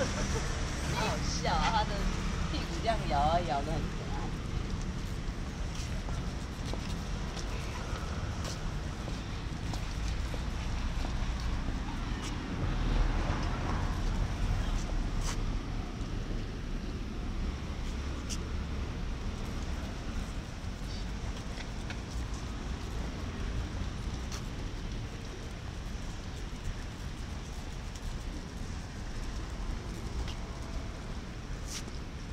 好笑啊，他的屁股这样摇啊摇的很。